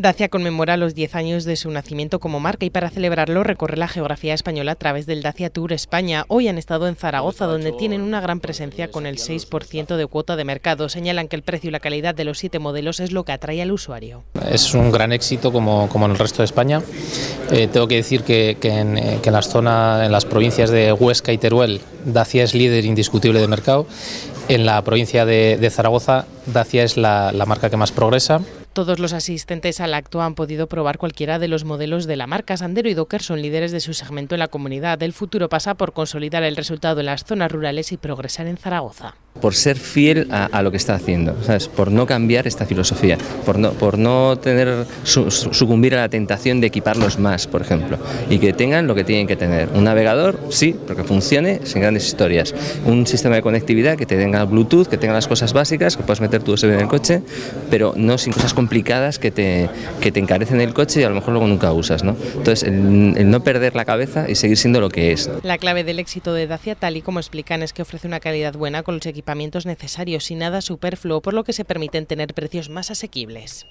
Dacia conmemora los 10 años de su nacimiento como marca y para celebrarlo recorre la geografía española a través del Dacia Tour España. Hoy han estado en Zaragoza, donde tienen una gran presencia con el 6% de cuota de mercado. Señalan que el precio y la calidad de los siete modelos es lo que atrae al usuario. Es un gran éxito como, como en el resto de España. Eh, tengo que decir que, en, eh, en, las zonas, en las provincias de Huesca y Teruel, Dacia es líder indiscutible de mercado. En la provincia de, Zaragoza, Dacia es la marca que más progresa todos los asistentes al acto han podido probar cualquiera de los modelos de la marca. Sandero y Docker son líderes de su segmento en la comunidad. El futuro pasa por consolidar el resultado en las zonas rurales y progresar en Zaragoza por ser fiel a, lo que está haciendo, ¿sabes? por no cambiar esta filosofía, por no, por no tener sucumbir a la tentación de equiparlos más, por ejemplo, y que tengan lo que tienen que tener. Un navegador, sí, pero que funcione sin grandes historias. Un sistema de conectividad que te tenga Bluetooth, que tenga las cosas básicas, que puedas meter tu USB en el coche, pero no sin cosas complicadas que te, que te encarecen el coche y a lo mejor luego nunca usas. ¿no? Entonces, el, el no perder la cabeza y seguir siendo lo que es. La clave del éxito de Dacia, tal y como explican, es que ofrece una calidad buena con los equipamientos necesarios y nada superfluo, por lo que se permiten tener precios más asequibles.